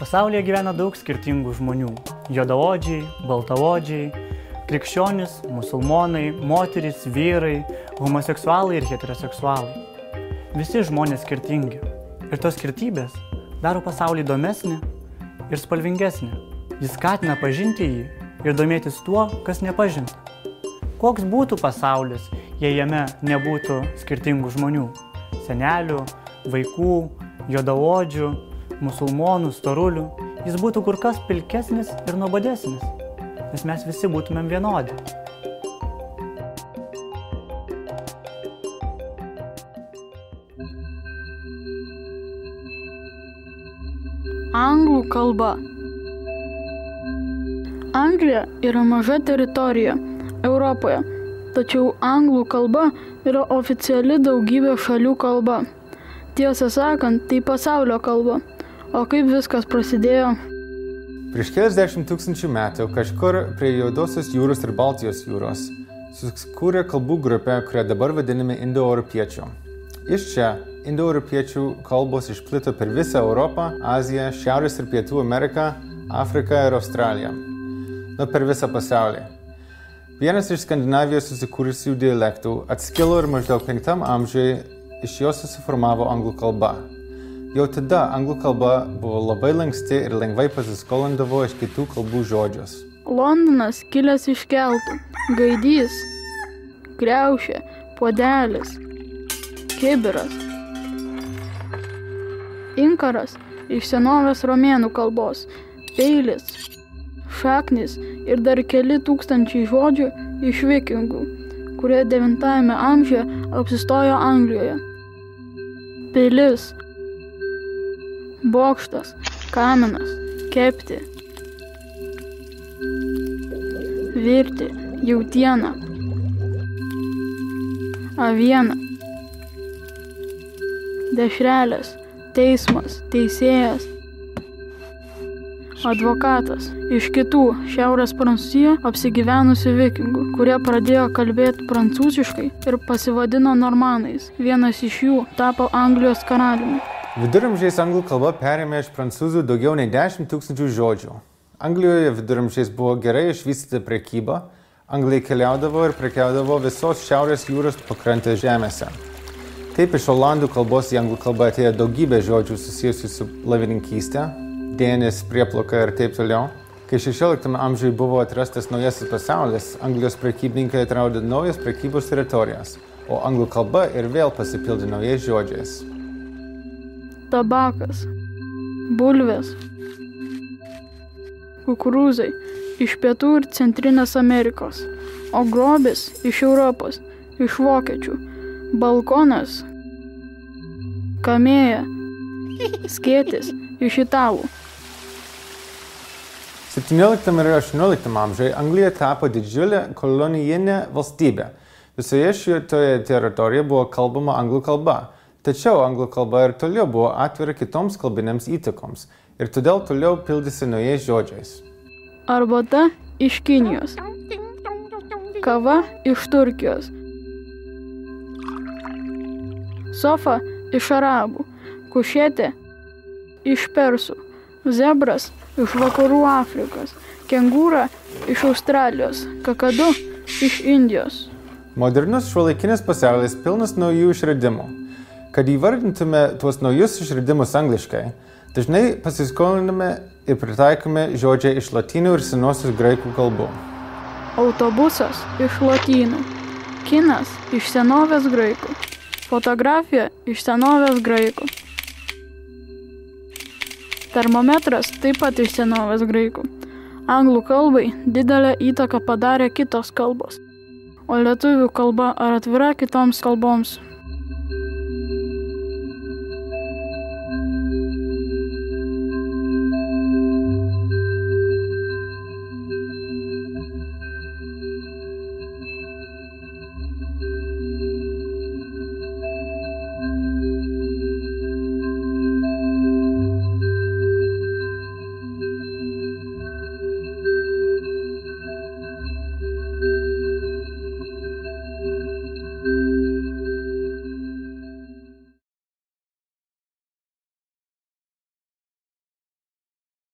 Pasaulyje gyvena daug skirtingų žmonių - jodaodžiai, baltaodžiai, krikščionis, musulmonai, moterys, vyrai, homoseksualai ir heteroseksualai. Visi žmonės skirtingi. Ir tos skirtybės daro pasaulį įdomesnį ir spalvingesnį. Jis skatina pažinti jį ir domėtis tuo, kas nepažinta. Koks būtų pasaulis, jei jame nebūtų skirtingų žmonių - senelių, vaikų, jodaodžių, musulmonų, storulių, jis būtų kur kas pilkesnis ir nuobodesnis, nes mes visi būtumėm vienodi. Anglų kalba. Anglija yra maža teritorija Europoje, tačiau anglų kalba yra oficiali daugybė šalių kalba. Tiesą sakant, tai pasaulio kalba. O kaip viskas prasidėjo? Prieš keliasdešimt tūkstančių metų kažkur prie Juodosios jūros ir Baltijos jūros susikūrė kalbų grupė, kurią dabar vadiname indoeuropiečių. Iš čia indoeuropiečių kalbos išplito per visą Europą, Aziją, Šiaurės ir Pietų Ameriką, Afriką ir Australiją. Nu, per visą pasaulį. Vienas iš Skandinavijos susikūrusių dialektų atskilo ir maždaug 5 amžiuje iš jos susiformavo anglų kalba. Jau tada anglų kalba buvo labai lanksti ir lengvai pasiskolindavo iš kitų kalbų žodžius. Londonas kilęs iš keltų, gaidys, kreušė, podelis, kibiras, inkaras iš senovės romėnų kalbos, peilis, šaknis ir dar keli tūkstančiai žodžių iš vikingų, kurie 9-ame amžiuje apsistojo Anglijoje. Pilis, bokštas, kaminas, kepti, virti, jautiena, aviena, dešrelės, teismas, teisėjas, advokatas iš kitų Šiaurės Prancūzijoje apsigyvenusių vikingų, kurie pradėjo kalbėti prancūziškai ir pasivadino normanais. Vienas iš jų tapo Anglijos karaliumi. Viduramžiais anglų kalba perėmė iš prancūzų daugiau nei 10 tūkstančių žodžių. Anglijoje viduramžiais buvo gerai išvystyta prekyba, anglai keliaudavo ir prekiaudavo visos šiaurės jūros pakrantės žemėse. Taip iš olandų kalbos į anglų kalbą atėjo daugybė žodžių susijusių su lavininkystė, dėnis, prieplauka ir taip toliau. Kai 16 amžiuje buvo atrastas naujasis pasaulis, Anglijos prekybininkai atraudė naujas prekybos teritorijas, o anglų kalba ir vėl pasipildė naujais žodžiais tabakas, bulvės, kukurūzai iš Pietų ir Centrinės Amerikos, o grobis iš Europos, iš Vokiečių, balkonas, kamėja, skėtis iš Italų. 17 ir 18 amžiuje Anglija tapo didžiulė kolonijinė valstybė. Visoje šitoje teritorijoje buvo kalbama anglų kalba. Tačiau anglų kalba ir toliau buvo atvira kitoms kalbinėms įtakoms ir todėl toliau pildėsi naujais žodžiais. Arbata iš Kinijos. Kava iš Turkijos. Sofa iš arabų. Kušėtė iš persų. Zebras iš vakarų Afrikos. Kengūra iš Australijos. Kakadu iš Indijos. Modernus šiuolaikinis pasaulis pilnas naujų išradimų. Kad įvardintume tuos naujus išradimus angliškai, dažnai pasiskoliname ir pritaikome žodžiai iš latynų ir senosios graikų kalbų. Autobusas iš latynų, kinas iš senovės graikų, fotografija iš senovės graikų. Termometras taip pat iš senovės graikų. Anglų kalbai didelę įtaką padarė kitos kalbos. O lietuvių kalba ar atvira kitoms kalboms